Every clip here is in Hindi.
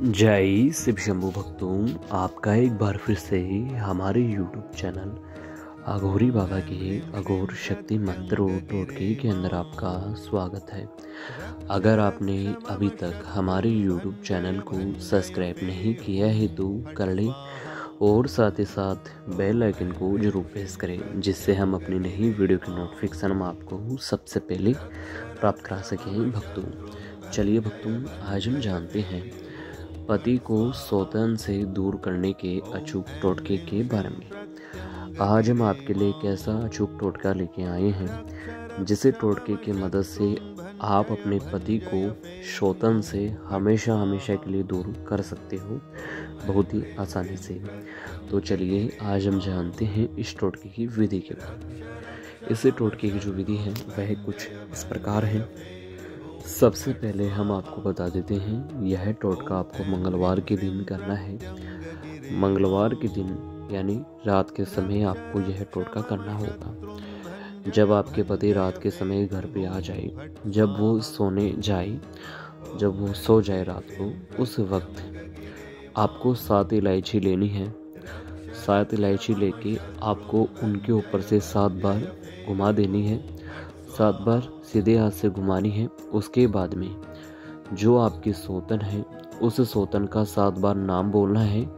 जय शिव शंभु भक्तों, आपका एक बार फिर से हमारे YouTube चैनल अघोरी बाबा के अघोर शक्ति मंत्र टोटके के अंदर आपका स्वागत है। अगर आपने अभी तक हमारे YouTube चैनल को सब्सक्राइब नहीं किया है तो कर लें और साथ ही साथ बेल आइकन को ज़रूर प्रेस करें, जिससे हम अपनी नई वीडियो की नोटिफिकेशन हम आपको सबसे पहले प्राप्त करा सकें। भक्तों, चलिए भक्तों, आज हम जानते हैं पति को सौतन से दूर करने के अचूक टोटके के बारे में। आज हम आपके लिए एक ऐसा अचूक टोटका लेके आए हैं, जिसे टोटके की मदद से आप अपने पति को शोतन से हमेशा हमेशा के लिए दूर कर सकते हो, बहुत ही आसानी से। तो चलिए, आज हम जानते हैं इस टोटके की विधि के बारे में। इस टोटके की जो विधि है, वह कुछ इस प्रकार है। सबसे पहले हम आपको बता देते हैं, यह टोटका आपको मंगलवार के दिन करना है। मंगलवार के दिन, यानी रात के समय आपको यह टोटका करना होगा। जब आपके पति रात के समय घर पे आ जाए, जब वो सोने जाए, जब वो सो जाए रात को, उस वक्त आपको सात इलायची लेनी है। सात इलायची लेके आपको उनके ऊपर से सात बार घुमा देनी है। सात बार सीधे हाथ से घुमानी है, उसके बाद में। जो आपकी सोतन है, उस सोतन का सात बार नाम बोलना है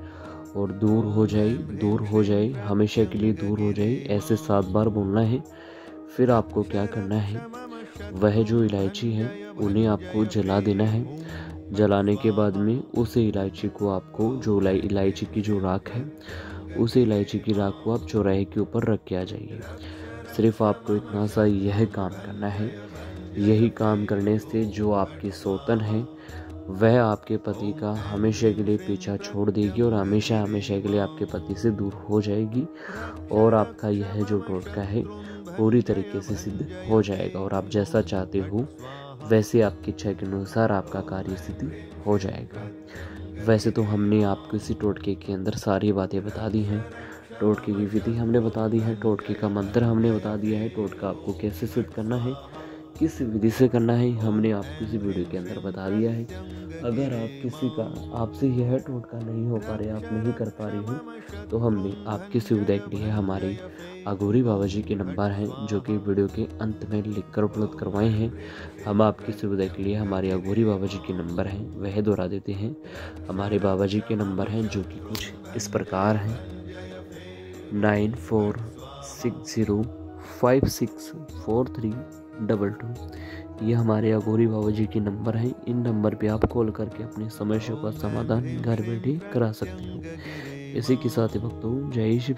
और दूर हो जाए दूर हो जाए हमेशा के लिए दूर हो जाए ऐसे सात बार बोलना है। फिर आपको क्या करना है? वह जो इलायची है, उन्हें आपको जला देना है। जलाने के बाद में उस इलायची को आपको जो इलायची की जो राख है, उस इलायची की राख को आप चौराहे के ऊपर रख के आ जाइए। सिर्फ़ आपको इतना सा यह काम करना है, यही काम करने से जो आपकी सोतन है, वह आपके पति का हमेशा के लिए पीछा छोड़ देगी और हमेशा हमेशा के लिए आपके पति से दूर हो जाएगी और आपका यह जो टोटका है, पूरी तरीके से सिद्ध हो जाएगा और आप जैसा चाहते हो, वैसे आपकी इच्छा के अनुसार आपका कार्य सिद्ध हो जाएगा। वैसे तो हमने आपको इसी टोटके के अंदर सारी बातें बता दी हैं टोटके की विधि हमने बता दी है, टोटके का मंत्र हमने बता दिया है, टोटका आपको कैसे सिद्ध करना है, किस विधि से करना है, हमने आपको इस वीडियो के अंदर बता दिया है। अगर आप किसी का, आपसे यह टोटका नहीं हो पा रहे, आप नहीं कर पा रहे हो तो हमने आपकी सुविधा के लिए हमारे अघोरी बाबा जी के नंबर हैं, जो कि वीडियो के अंत में लिख कर उपलब्ध करवाए हैं। हम आपकी सुविधा के लिए हमारे अघोरी बाबा जी के नंबर हैं, वह दोहरा देते हैं। हमारे बाबा जी के नंबर हैं, जो कि कुछ इस प्रकार हैं। Nine four six zero five six four three double two. ये हमारे अघोरी बाबा जी के नंबर हैं। इन नंबर पे आप कॉल करके अपनी समस्या का समाधान घर बैठे करा सकते हो। इसी के साथ ही वक्तों जय शिव